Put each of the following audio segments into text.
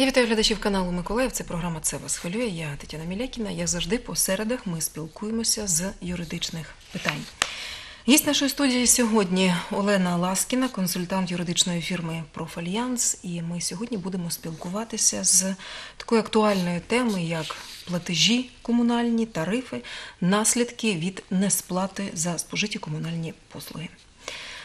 Я вітаю глядачів каналу Миколаїв. Це програма Це вас хвилює. Я Тетяна Мілякіна. Як завжди, по середах ми спілкуємося з юридичних питань. Гість нашої студії сьогодні Олена Ласкіна, консультант юридичної фірми Профальянс. І ми сьогодні будемо спілкуватися з такою актуальною темою, як платежі комунальні, тарифи, наслідки від несплати за спожиті комунальні послуги.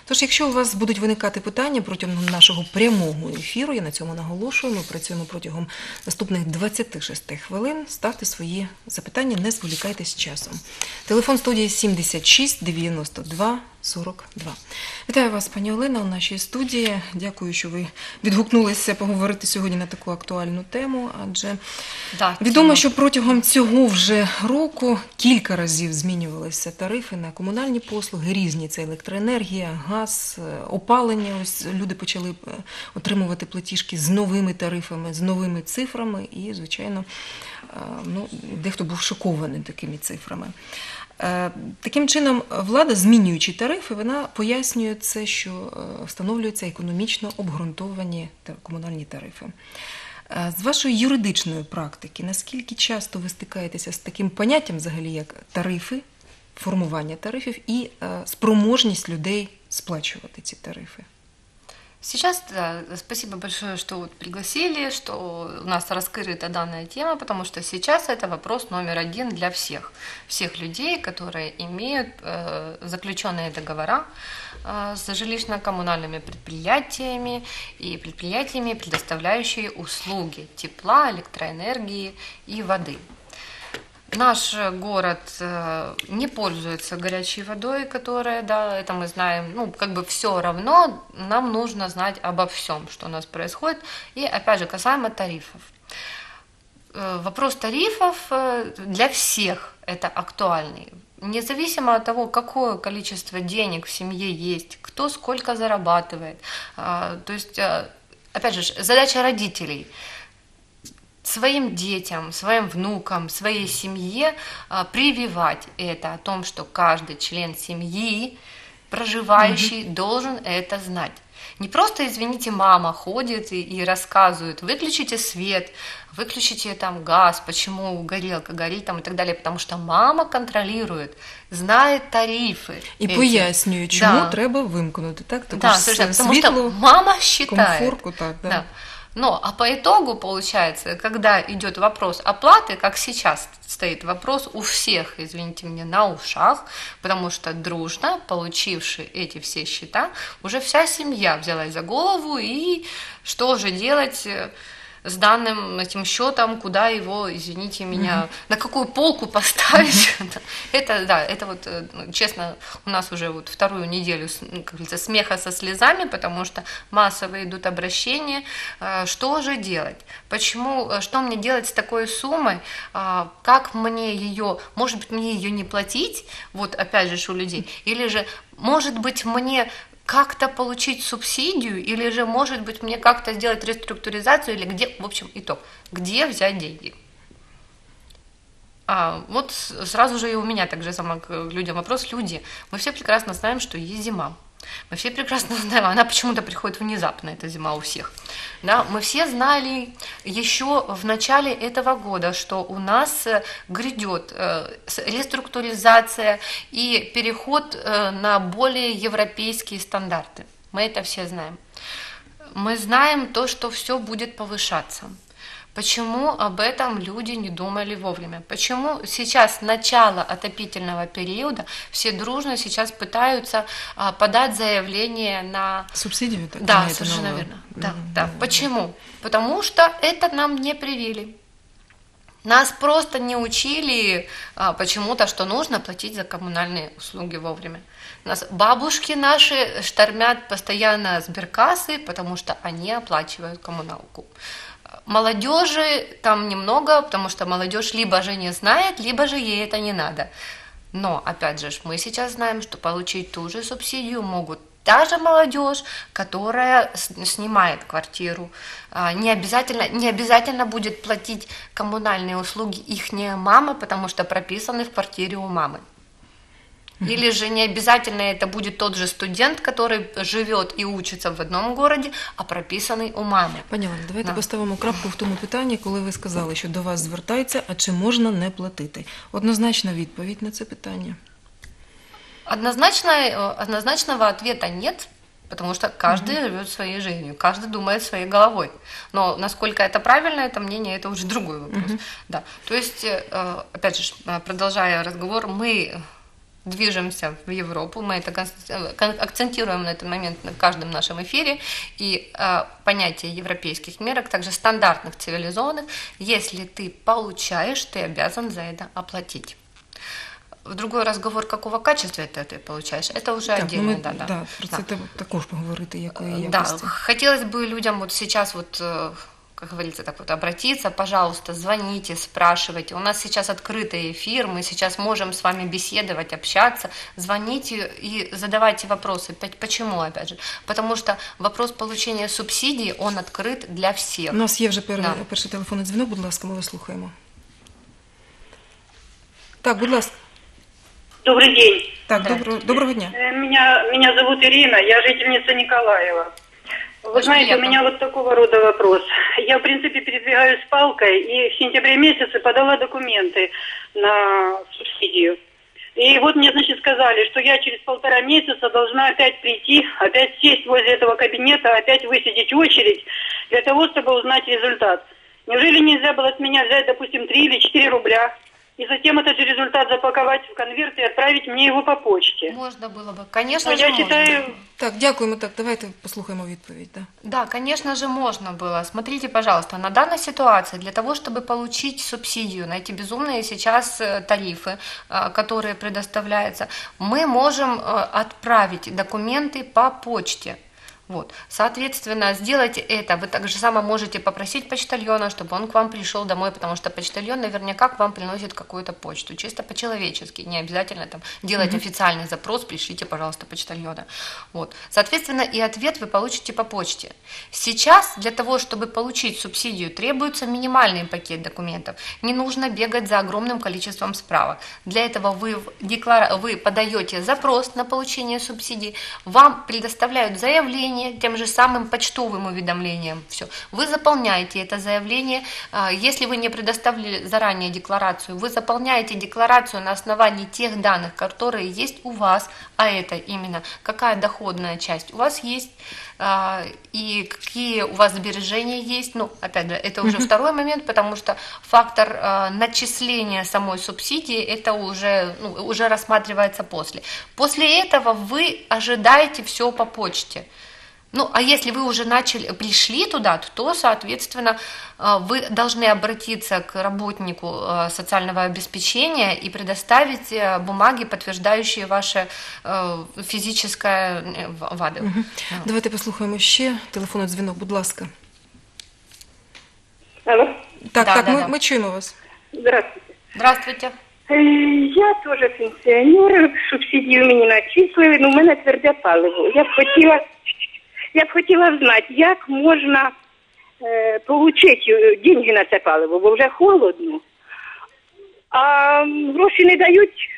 Тож, якщо у вас будуть виникати питання протягом нашого прямого ефіру, я на цьому наголошую. Ми працюємо протягом наступних 26 хвилин. Ставте свої запитання, не зволікайте з часом. Телефон студії 76 92 42. Вітаю вас, пані Олена, у нашій студії. Дякую, що ви відгукнулися поговорити сьогодні на таку актуальну тему. Адже Да, відомо, тема. що протягом цього вже року кілька разів змінювалися тарифи на комунальні послуги, різні це електроенергія, газ, е, опалення. Ось люди почали е, отримувати платіжки з новими тарифами, з новими цифрами, і, звичайно, е, ну, дехто був шокований такими цифрами. Е, Таким чином, влада, змінюючи тарифи, вона пояснює це, що е, встановлюються економічно обґрунтовані комунальні тарифи. Е, З вашої юридичної практики, наскільки часто ви стикаєтеся з таким поняттям, взагалі, як тарифи, формування тарифів і спроможність людей сплачувати ці тарифи? Сейчас да, спасибо большое, что вот пригласили, что у нас раскрыта данная тема, потому что сейчас это вопрос номер один для всех. Всех людей, которые имеют э, заключенные договора э, с жилищно-коммунальными предприятиями и предприятиями, предоставляющие услуги тепла, электроэнергии и воды. Наш город э, не пользуется горячей водой, которая, да, это мы знаем, ну, как бы все равно, нам нужно знать обо всем, что у нас происходит. И, опять же, касаемо тарифов. Э, Вопрос тарифов э, для всех это актуальный. Независимо от того, какое количество денег в семье есть, кто сколько зарабатывает. То есть, опять же, задача родителей – своим детям, своим внукам, своей семье а, прививать это о том, что каждый член семьи, проживающий, должен это знать. Не просто, извините, мама ходит и, и рассказывает, выключите свет, выключите там газ, почему горелка горит там и так далее, потому что мама контролирует, знает тарифы. І эти. пояснює, чому Да. треба вимкнути. Так, Да, також совершенно, потому світло, что мама считает. комфорку, так, да. Да. Но, а по итогу получается, когда идет вопрос оплаты, как сейчас стоит вопрос у всех, извините меня, на ушах, потому что дружно, получившие эти все счета, уже вся семья взялась за голову, и что же делать э, с данным этим счетом, куда его, извините меня, на какую полку поставить. Это, да, это вот, э, ну, честно, у нас уже вот вторую неделю, ну, как говорится, смеха со слезами, потому что массово идут обращения. Э, Что же делать? Почему, э, что мне делать с такой суммой? А, Как мне ее, может быть, мне ее не платить, вот опять же у людей, или же, может быть, мне как-то получить субсидию, или же, может быть, мне как-то сделать реструктуризацию, или где, в общем, итог, где взять деньги? А, вот сразу же и у меня также сама к людям вопрос. Люди, мы все прекрасно знаем, что есть зима. Мы все прекрасно знаем, она почему-то приходит внезапно, эта зима у всех. Да, мы все знали еще в начале этого года, что у нас э, грядет э, реструктуризация и переход э, на более европейские стандарты. Мы это все знаем. Мы знаем то, что все будет повышаться. Почему об этом люди не думали вовремя? Почему сейчас начало отопительного периода все дружно сейчас пытаются а, подать заявление на Субсидію, так? да, маєте на совершенно увазі? верно. Да, Мгм. да. Почему? Потому что это нам не привили. Нас просто не учили а, почему-то, что нужно платить за коммунальные услуги вовремя. Нас бабушки наши штормят постоянно сберкассы, потому что они оплачивают коммуналку. Молодежи там немного, потому что молодежь либо же не знает, либо же ей это не надо. Но, опять же, мы сейчас знаем, что получить ту же субсидию могут та же молодежь, которая снимает квартиру. А, Не обязательно, не обязательно будет платить коммунальные услуги их мама, потому что прописаны в квартире у мамы. Или же не обязательно это будет тот же студент, который живет и учится в одном городе, а прописанный у мамы. Пані Олено, давайте Да. поставимо крапку в тому питанні, коли ви сказали, що до вас звертаються, а чи можна не платити? Однозначна відповідь на це питання. Однозначно, э, однозначного ответа нет, потому что каждый живет своей жизнью, каждый думает своей головой. Но насколько это правильно, это мнение, это уже другой вопрос. Да. То есть, э, опять же, э, продолжая разговор, мы движемся в Европу, мы это э, акцентируем на этот момент на каждом нашем эфире, и э, понятие европейских мерок, также стандартных, цивилизованных, если ты получаешь, ты обязан за это оплатить. В другой разговор, какого качества это ты получаешь, это уже Так, ну отдельно, ми да, да. да, про це Да. також поговорити, якої Да, якості. хотелось бы людям вот сейчас вот э, как говорится, так вот обратиться, пожалуйста, звоните, спрашивайте. У нас сейчас открытый эфир, мы сейчас можем с вами беседовать, общаться. Звоните и задавайте вопросы. Опять Почему, опять же? Потому что вопрос получения субсидий, он открыт для всех. У нас є вже пер... Да. перший телефонний дзвінок, будь ласка, ми вас слухаємо. Так, будь ласка. Добрый день. Так, Здравствуйте. добро... доброго дня. Э, Меня, меня зовут Ирина, я жительница Николаева. Вы знаете, у меня вот такого рода вопрос. Я, в принципе, передвигаюсь палкой и в сентябре месяце подала документы на субсидию. И вот мне, значит, сказали, что я через полтора месяца должна опять прийти, опять сесть возле этого кабинета, опять высидеть очередь для того, чтобы узнать результат. Неужели нельзя было с меня взять, допустим, 3 или 4 рубля, и затем этот же результат запаковать в конверт и отправить мне его по почте? Можно было бы. Конечно Но же, я можно. считаю, Так, дякуємо. Так, давайте послухаємо відповідь. Да. Да, конечно же, можно было. Смотрите, пожалуйста, на данной ситуации для того, чтобы получить субсидию на эти безумные сейчас э, тарифы, э, которые предоставляются, мы можем э, отправить документы по почте. Вот. Соответственно, сделайте это. Вы так же само можете попросить почтальона, чтобы он к вам пришел домой, потому что почтальон наверняка к вам приносит какую-то почту, чисто по-человечески. Не обязательно там делать официальный запрос, пришлите, пожалуйста, почтальона. Вот. Соответственно, и ответ вы получите по почте. Сейчас для того, чтобы получить субсидию, требуется минимальный пакет документов. Не нужно бегать за огромным количеством справок. Для этого вы, деклара... вы подаете запрос на получение субсидий, вам предоставляют заявление тем же самым почтовым уведомлением. Все. Вы заполняете это заявление. А, Если вы не предоставили заранее декларацию, вы заполняете декларацию на основании тех данных, которые есть у вас, а это именно какая доходная часть у вас есть, а, и какие у вас сбережения есть. Ну, опять же, это уже второй момент, потому что фактор а, начисления самой субсидии это уже, ну, уже рассматривается после. После этого вы ожидаете все по почте. Ну, а если вы уже начали, пришли туда, то, соответственно, э, вы должны обратиться к работнику э, социального обеспечения и предоставить э, бумаги, подтверждающие ваше э, физическое э, в- вады. Да. Давайте послухаємо ще телефонний дзвінок, будь ласка. Алло, Так, Да, так, да, ми, да. ми чуємо вас. здравствуйте. Здравствуйте. Е, Я теж пенсіонер, субсидію мені начислили, але в мене тверде паливо. Я б хотіла, я б хотіла знати, як можна е, отримати деньги на це паливо, бо вже холодно, а гроші не дають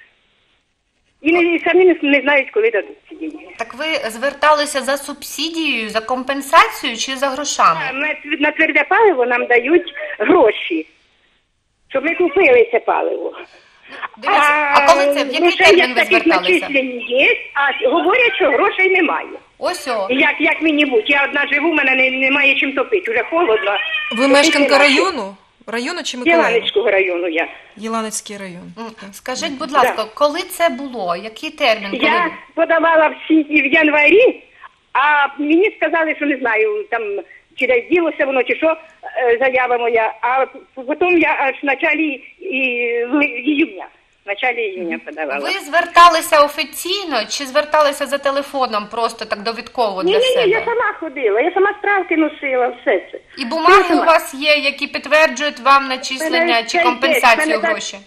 і не, самі не, не знають, коли дадуть ці деньги. Так ви зверталися за субсидією, за компенсацією чи за грошами? На, на тверде паливо нам дають гроші, щоб ми купили це паливо. Дивіться, а коли це в який термін як ви таких зверталися? начислень є, а говорять, що грошей немає. Ось о. Як, як мені бути? Я одна живу, в мене не, немає чим топити, вже холодно. Ви мешканка району? Району чи Миколаєва? Єланецького району я. Єланецький район. Скажіть, будь ласка, коли це було? Який термін? Коли... Я подавала в січні, в январі, а мені сказали, що не знаю, там чи десь ділося воно, чи що, е, заява моя, а потім я аж в началі іюня, в началі іюня подавала. Ви зверталися офіційно чи зверталися за телефоном просто так довідково Ні, для ні, себе? ні, я сама ходила, я сама справки носила, все це. І бумаги у вас є, які підтверджують вам начислення чи компенсацію гроші?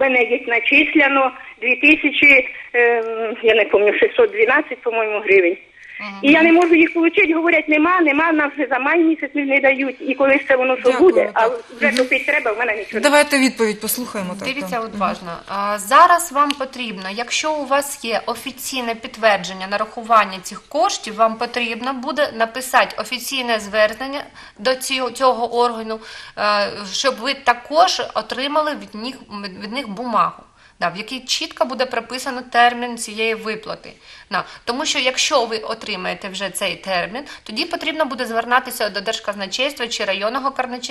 Мене є начислено 2000, ем, я не пам'ятаю, 612, по-моєму, гривень. І я не можу їх отримати, говорять, нема, нема, нам вже за май місяць не дають. І коли це воно що Дякую, буде, а так. вже топити треба, в мене нічого. немає. Давайте відповідь послухаємо. Так, Дивіться, так. от важно. А, Зараз вам потрібно, якщо у вас є офіційне підтвердження нарахування цих коштів, вам потрібно буде написати офіційне звернення до цього, цього органу, е, щоб ви також отримали від них, від них бумагу. Да, в якій чітко буде прописано термін цієї виплати. Да, тому що якщо ви отримаєте вже цей термін, тоді потрібно буде звернатися до Держказначейства чи районного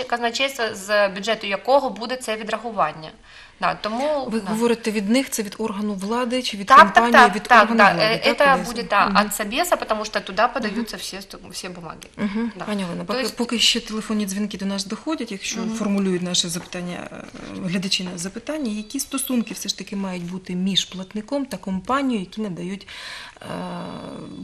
казначейства, з бюджету якого буде це відрахування. Да, тому Ви да. говорите від них, це від органу влади чи від так, так, компанії, так, від так, органу да. влади? Э, так, Это кудись? будет, да, Мгм. от Собеса, потому что туда подаются все, сту- все бумаги. Угу. Да. Пані Олена, То поки, есть- поки ще телефонні дзвінки до нас доходять, якщо формулюють наше запитання, е, глядачі на запитання, які стосунки все ж таки мають бути між платником та компанією, які надають е,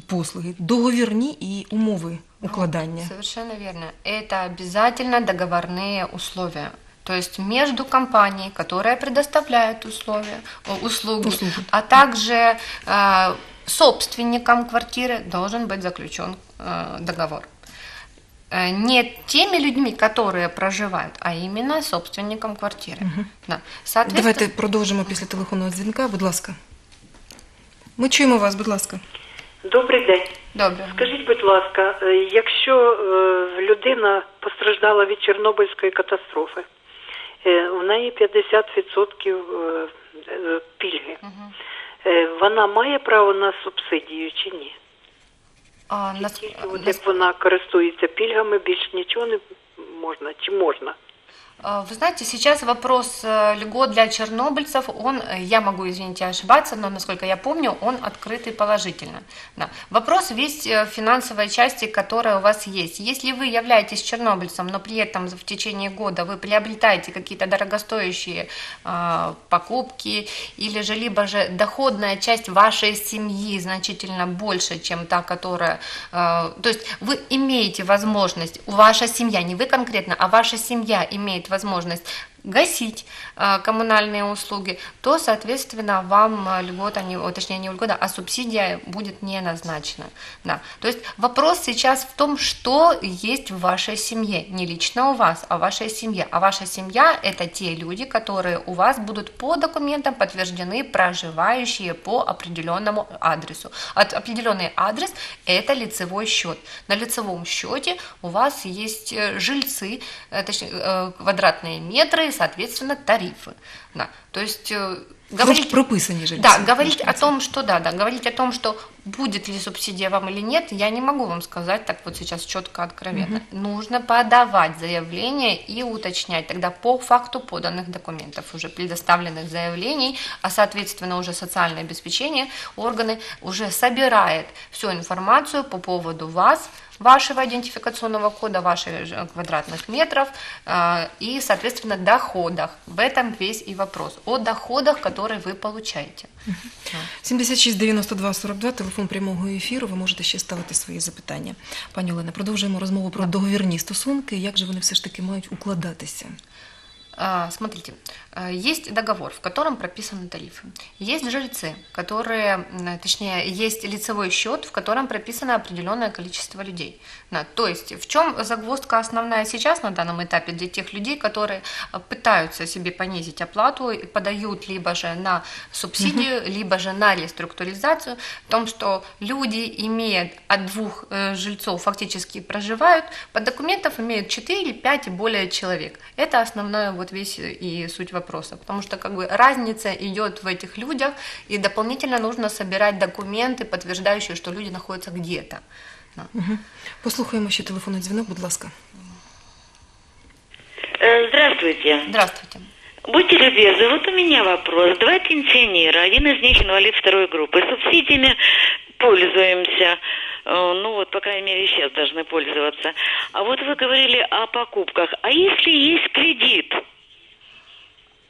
послуги, договірні і умови укладання? Совершенно верно. Это обязательно договорные условия. То есть между компанией, которая предоставляет условия, о, услуги, Услуги. а также э, собственником квартиры должен быть заключен э, договор. Э, Не теми людьми, которые проживают, а именно собственником квартиры. Да. Соответственно, Давайте продовжимо після телефонного дзвінка, будь ласка. Ми чуємо вас, будь ласка. Добрий день. Добре. Скажіть, будь ласка, е, якщо е, людина постраждала від Чорнобильської катастрофи, е, у неї 50% е, е, пільги, Угу. вона має право на субсидію чи ні? А, нас- Тільки от як вона користується пільгами, більш нічого не можна чи можна? А, Вы знаете, сейчас вопрос э, льгот для чернобыльцев, он, э, я могу, извините, ошибаться, но, насколько я помню, он открытый положительно. Да. Вопрос весь э, в финансовой части, которая у вас есть. Если вы являетесь чернобыльцем, но при этом в течение года вы приобретаете какие-то дорогостоящие э, покупки, или же либо же доходная часть вашей семьи значительно больше, чем та, которая... э, то есть вы имеете возможность, ваша семья, не вы конкретно, а ваша семья имеет возможность гасить э, коммунальные услуги, то, соответственно, вам э, льгота, не, точнее не льгота, а субсидия будет не назначена. Да. То есть вопрос сейчас в том, что есть в вашей семье, не лично у вас, а в вашей семье. А ваша семья – это те люди, которые у вас будут по документам подтверждены, проживающие по определенному адресу. От определенный адрес – это лицевой счет. На лицевом счете у вас есть э, жильцы, точнее, квадратные метры, соответственно, тарифы. Да. То есть э, говорить... Прописані жильці. Да, говорить о мешканці. том, что да, да, говорить о том, что будет ли субсидия вам или нет, я не могу вам сказать так вот сейчас четко, откровенно. Нужно подавать заявление и уточнять тогда по факту поданных документов, уже предоставленных заявлений, а соответственно уже социальное обеспечение, органы уже собирает всю информацию по поводу вас, вашего идентификационного кода, ваших же квадратных метров э, и, соответственно, доходах. В этом весь и вопрос. О доходах, которые вы получаете. 76 92 42, телефон прямого ефіру. Ви можете ще ставити свої запитання. Пані Олена, продовжуємо розмову про договірні стосунки. Як же вони все ж таки мають укладатися? А, Смотрите, э, есть договор, в котором прописаны тарифы. Есть жильцы, которые, м, точнее, есть лицевой счет, в котором прописано определенное количество людей. Да, То есть в чем загвоздка основная сейчас на данном этапе для тех людей, которые э, пытаются себе понизить оплату и подают либо же на субсидию, либо же на реструктуризацию, в том, что люди имеют от двух э, жильцов фактически проживают, под документов имеют 4, 5 и более человек. Это основное вот весь и суть вопроса, потому что как бы разница идет в этих людях, и дополнительно нужно собирать документы, подтверждающие, что люди находятся где-то. Да. Угу. Послухаємо ще телефонний дзвінок, будь ласка. Э, Здравствуйте. Здравствуйте. Будьте любезны, вот у меня вопрос. Два пенсионера, один из них инвалид второй группы. Субсидиями пользуемся. Э, Ну вот, по крайней мере, сейчас должны пользоваться. А вот вы говорили о покупках. А если есть кредит?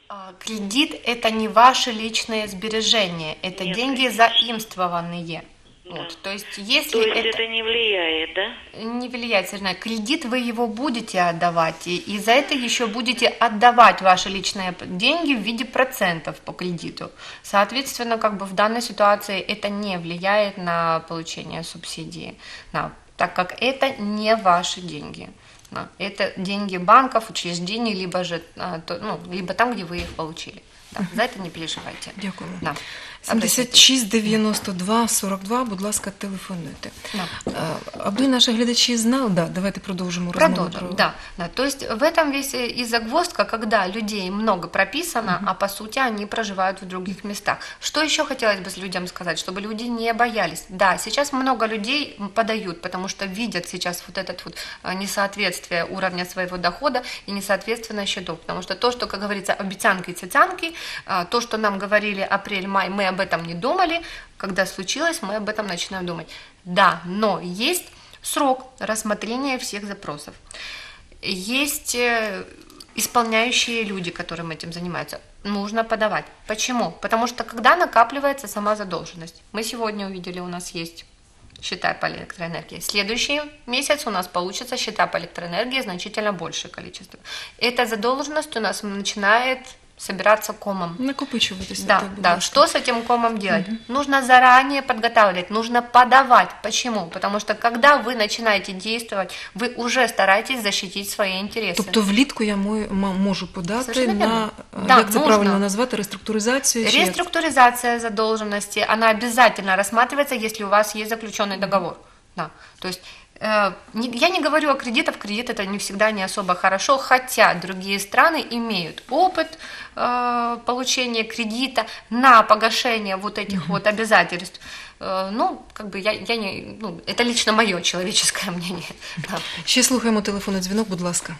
А, Кредит – это не ваши личные сбережения, это Нет, деньги конечно. заимствованные. Вот. То есть, если То есть это, это не влияет, да? не влияет, Сергей, кредит вы его будете отдавать, и, и за это еще будете отдавать ваши личные деньги в виде процентов по кредиту. Соответственно, как бы в данной ситуации это не влияет на получение субсидии, да, так как это не ваши деньги. Да. это деньги банков, учреждений, либо же а, ну, либо там, где вы их получили. Да, за это не переживайте. Дякуємо. Да. 76 92 42, будь ласка, телефонуйте. Да. Е, Аби наші глядачі знали, да, давайте продовжимо розмову. Продолжим, про- да, да. То есть в этом весь и загвоздка, когда людей много прописано, а по сути они проживают в других местах. Что еще хотелось бы с людям сказать, чтобы люди не боялись? Да, сейчас много людей подают, потому что видят сейчас вот этот вот а, несоответствие уровня своего дохода и несоответственно счетов, потому что то, что, как говорится, обещанки и цыцянки, а, то, что нам говорили апрель-май, мы об этом не думали, когда случилось, мы об этом начинаем думать. Да, но есть срок рассмотрения всех запросов. Есть э, исполняющие люди, которым этим занимаются. Нужно подавать. Почему? Потому что когда накапливается сама задолженность, мы сегодня увидели, у нас есть счета по электроэнергии. Следующий месяц у нас получится счета по электроэнергии значительно большее количество. Эта задолженность у нас начинает собираться комом. Накопичуватися. Да, так, будь да. ласка. Что с этим комом делать? Нужно заранее подготавливать, нужно подавать. Почему? Потому что когда вы начинаете действовать, вы уже стараетесь защитить свои интересы. Тобто влітку я мою- ма- можу подати Совершенно на, вірно. е, Да, як це можна. правильно назвати, реструктуризацію? чи як? Реструктуризация задолженности, она обязательно рассматривается, если у вас есть заключенный договор. Да. То есть э, не- я не говорю о кредитах, кредит это не всегда не особо хорошо, хотя другие страны имеют опыт э, получения кредита на погашение вот этих вот обязательств. Э, ну, как бы я, я не, ну, это лично мое человеческое мнение. Да. Ще слухаємо телефонний дзвінок, будь ласка.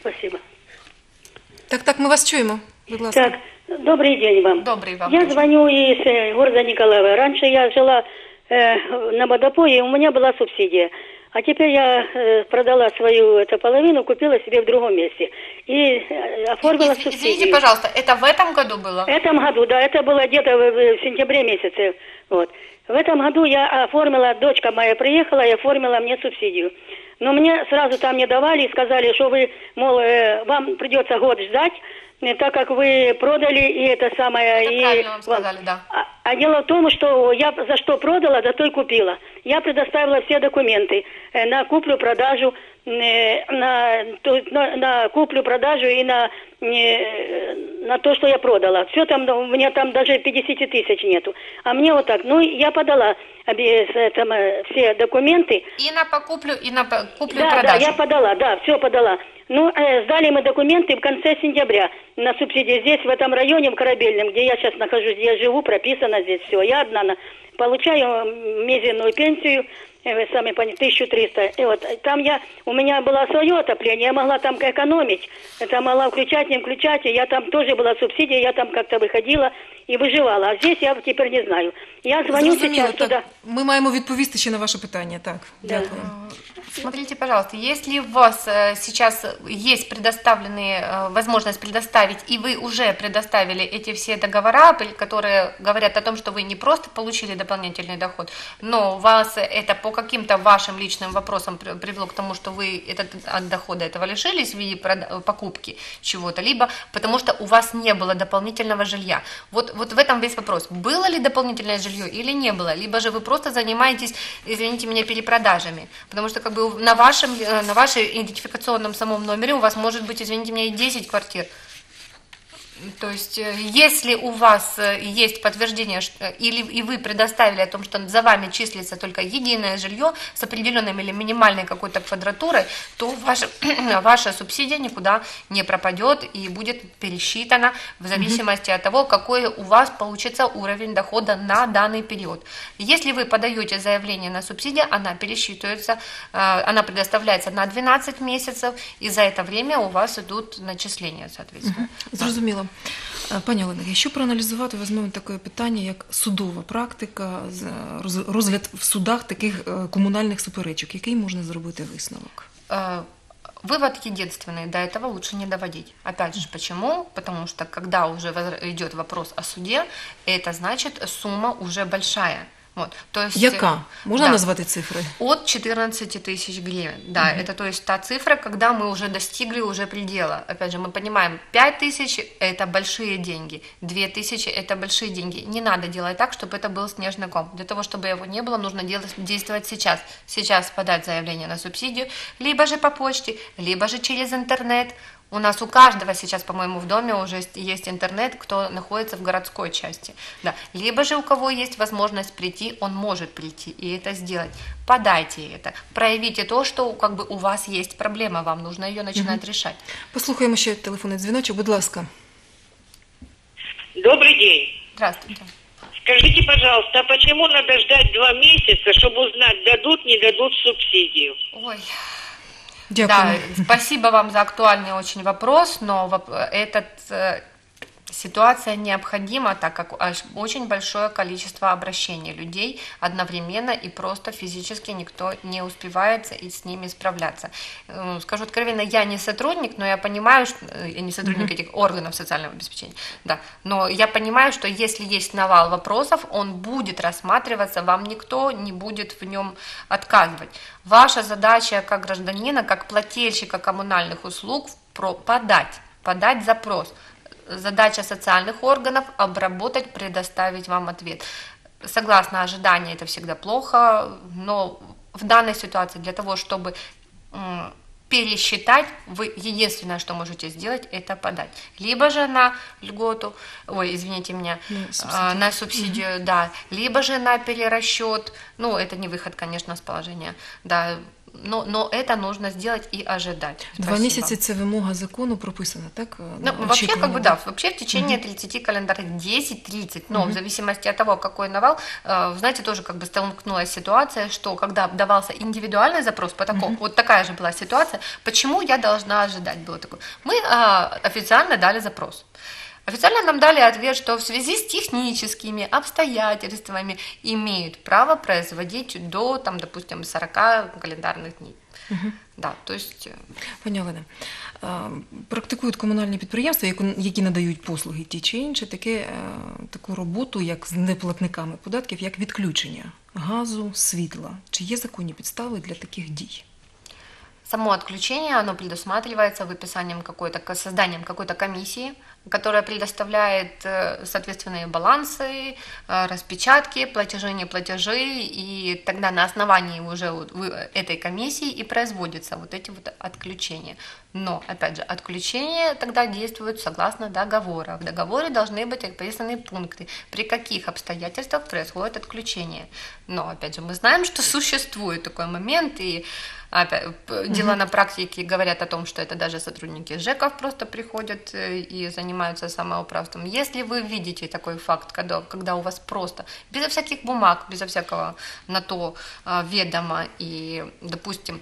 Спасибо. Так, так, ми вас чуємо. Будь ласка. Так, добрый день вам. Добрый вам Я тоже. звоню из э, города Николаева. Раньше я жила э, на Водопое, у меня была субсидия. А теперь я э, продала свою эту половину, купила себе в другом месте. И э, оформила Извините, субсидию. пожалуйста, это в этом году было? В этом году, да, это было где-то в, в сентябре месяце. Вот. В этом году я оформила, дочка моя приехала и оформила мне субсидию. Но мне сразу там не давали и сказали, что вы, мол, э, вам придется год ждать, так как вы продали и это самое... Это и правильно вам сказали, да. А, а дело в том, что я за что продала, за то и купила. Я предоставила все документы э, на куплю-продажу, на, то есть на, на куплю-продажу и на, э, на то, что я продала. Все там, ну, у меня там даже 50 тысяч нету. А мне вот так. Ну, я подала обе- там, э, все документы. И на покуплю, и на по- куплю Да, да, я подала, да, все подала. Ну, э, сдали мы документы в конце сентября на субсидии здесь, в этом районе, в Корабельном, где я сейчас нахожусь, где я живу, прописано здесь все. Я одна на- получаю мизерную пенсию, э, вы сами понимаете, 1300. И вот э, там я, у меня было свое отопление, я могла там экономить, это могла включать, не включать, и я там тоже была субсидия, я там как-то выходила и выживала. А здесь я теперь не знаю. Я звоню Зрозуміло, сейчас так. туда. Ми маємо відповісти ще на ваше питання. Так, дякую. Смотрите, пожалуйста, если у вас э, сейчас есть предоставленные э, возможность предоставить, и вы уже предоставили эти все договора, которые говорят о том, что вы не просто получили дополнительный доход, но у вас это по каким-то вашим личным вопросам при- привело к тому, что вы этот, от дохода этого лишились в виде покупки чего-то, либо потому что у вас не было дополнительного жилья. Вот, вот в этом весь вопрос. Было ли дополнительное жилье или не было? Либо же вы просто занимаетесь, извините меня, перепродажами. Потому что как бы на вашем, э, на вашей идентификационном самом номере у вас может быть, извините меня, и 10 квартир. То есть, э, если у вас э, есть подтверждение, что, или и вы предоставили о том, что за вами числится только единое жилье с определенной или минимальной какой-то квадратурой, то ваша, ваша субсидия никуда не пропадет и будет пересчитана в зависимости от того, какой у вас получится уровень дохода на данный период. Если вы подаете заявление на субсидию, она пересчитывается, э, она предоставляется на 12 месяцев, и за это время у вас идут начисления, соответственно. Зрозуміло Е, Пані Олена, якщо проаналізувати, візьмемо таке питання, як судова практика, з- роз- розгляд в судах таких е, комунальних суперечок, який можна зробити висновок? Э, Вывод единственный, до этого лучше не доводить. Опять же, почему? Потому что когда уже воз- идет вопрос о суде, это значит сумма уже большая. Вот, то есть, Яка? Можна да. назвати цифри? От 14 тысяч гривен. Да, это то есть та цифра, когда мы уже достигли уже предела. Опять же, мы понимаем, 5 тысяч – это большие деньги, 2 тысячи – это большие деньги. Не надо делать так, чтобы это был снежный ком. Для того, чтобы его не было, нужно делать, действовать сейчас. Сейчас подать заявление на субсидию, либо же по почте, либо же через интернет. У нас у каждого сейчас, по-моему, в доме уже есть- интернет, кто находится в городской части. Да. Либо же у кого есть возможность прийти, он может прийти и это сделать. Подайте это, проявите то, что как бы у вас есть проблема, вам нужно ее начинать решать. Послухаємо ще телефонний дзвіночок, будь ласка. Добрый день. Здравствуйте. Скажите, пожалуйста, а почему надо ждать два месяца, чтобы узнать, дадут, не дадут субсидию? Ой, Дякую. Да, спасибо вам за актуальный очень вопрос, но этот э, ситуация необходима, так как очень большое количество обращений людей одновременно и просто физически никто не успевает и с ними справляться. Э, Скажу откровенно, я не сотрудник, но я понимаю, что э, я не сотрудник этих органов социального обеспечения, да, но я понимаю, что если есть навал вопросов, он будет рассматриваться, вам никто не будет в нем отказывать. Ваша задача как гражданина, как плательщика коммунальных услуг подать, подать запрос. Задача социальных органов обработать, предоставить вам ответ. Согласно ожиданию, это всегда плохо, но в данной ситуации для того, чтобы пересчитать, вы единственное, что можете сделать, это подать. Либо же на льготу, ой, извините меня, На а, субсидию. на субсидию, да, либо же на перерасчет, ну, это не выход, конечно, с положения, да, но, но это нужно сделать и ожидать. Два Спасибо. місяці це вимога закону прописана, так? Ну, вообще, как бы, да, вообще в течение 30 календарных, 10-30, но в зависимости от того, какой навал, э, знаете, тоже как бы столкнулась ситуация, что когда давался индивидуальный запрос по такому, вот такая же была ситуация, почему я должна ожидать, было такое. Мы а, официально дали запрос. Официально нам дали ответ, что в связи с техническими обстоятельствами имеют право производить до, там, допустим, 40 календарных дней. Да, то есть э, Пані Олена, а, практикують комунальні підприємства, яку- які надають послуги ті чи інші, таке, е, таку роботу, як з неплатниками податків, як відключення газу, світла. Чи є законні підстави для таких дій? Само отключение, оно предусматривается выписанием какой-то, ко- созданием какой-то комиссии, которая предоставляет э, соответственные балансы, э, распечатки, платежи, не платежи, и тогда на основании уже этой комиссии и производятся вот эти вот отключения. Но, опять же, отключение тогда действует согласно договора. В договоре должны быть описаны пункты, при каких обстоятельствах происходит отключение. Но, опять же, мы знаем, что существует такой момент, и опять, дела на практике говорят о том, что это даже сотрудники ЖЭКов просто приходят э, и занимаются самоуправством. Если вы видите такой факт, когда, когда у вас просто безо всяких бумаг, безо всякого на то а, ведома и, допустим,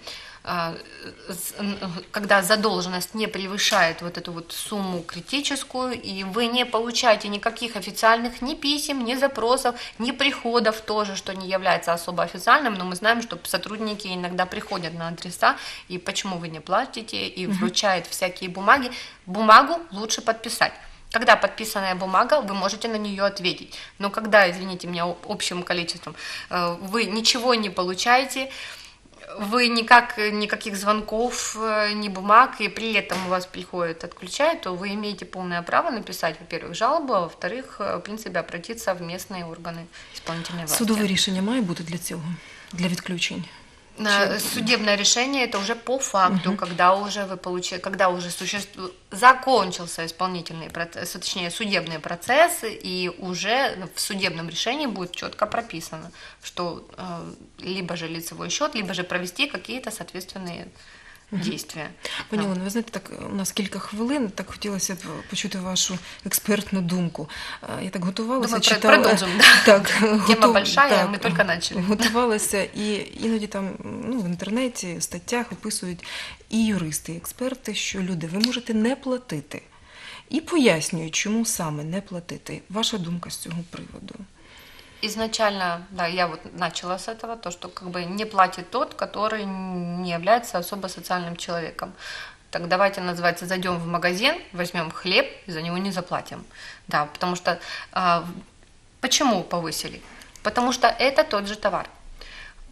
когда задолженность не превышает вот эту вот сумму критическую, и вы не получаете никаких официальных ни писем, ни запросов, ни приходов тоже, что не является особо официальным, но мы знаем, что сотрудники иногда приходят на адреса, и почему вы не платите, и вручают всякие бумаги. Бумагу лучше подписать. Когда подписанная бумага, вы можете на нее ответить. Но когда, извините меня, об- общим количеством, э, вы ничего не получаете, вы никак, никаких звонков, э, ни бумаг, и при этом у вас приходит отключать, то вы имеете полное право написать, во-первых, жалобу, а во-вторых, э, в принципе, обратиться в местные органы исполнительной власти. Судове рішення має бути для цього, для відключень. Судебное решение это уже по факту, когда уже вы получили, когда уже существует, закончился исполнительный процесс, точнее судебные процессы, и уже в судебном решении будет четко прописано, что э, либо же лицевой счет, либо же провести какие-то соответственные действия. Пані. Олено, ви знаєте, так у нас кілька хвилин, так хотілося б почути вашу експертну думку. Е, Я так готувалася, Думаю, читала. продовжимо, да. Так, Тема большая, ми тільки почали. Готувалася, і іноді там ну, в інтернеті, в статтях описують і юристи, і експерти, що люди, ви можете не платити. І пояснюють, чому саме не платити. Ваша думка з цього приводу. Изначально, да, я вот начала с этого, то, что как бы не платит тот, который не является особо социальным человеком. Так давайте, называется, зайдем в магазин, возьмем хлеб и за него не заплатим. Да, потому что а, почему повысили? Потому что это тот же товар.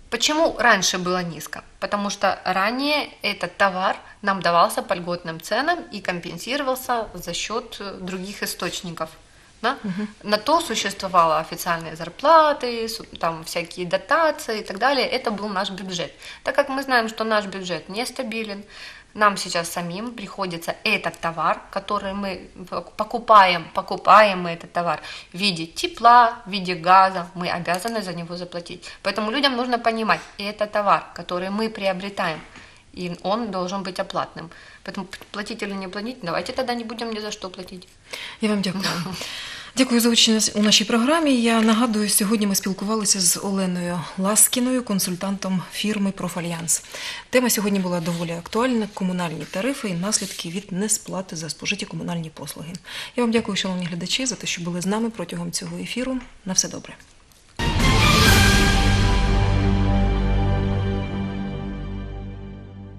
Почему раньше было низко? Потому что ранее этот товар нам давался по льготным ценам и компенсировался за счет других источников. Да? На то существовало официальные зарплаты, там всякие дотации и так далее. Это был наш бюджет. Так как мы знаем, что наш бюджет нестабилен, нам сейчас самим приходится этот товар, который мы покупаем, покупаем мы этот товар в виде тепла, в виде газа, мы обязаны за него заплатить. Поэтому людям нужно понимать, это товар, который мы приобретаем, и он должен быть оплатным. Поэтому платить или не платить, давайте тогда не будем ни за что платить. Я вам дякую. Дякую за участь у нашій програмі. Я нагадую, сьогодні ми спілкувалися з Оленою Ласкіною, консультантом фірми Профальянс. Тема сьогодні була доволі актуальна: комунальні тарифи і наслідки від несплати за спожиті комунальні послуги. Я вам дякую, шановні глядачі, за те, що були з нами протягом цього ефіру. На все добре.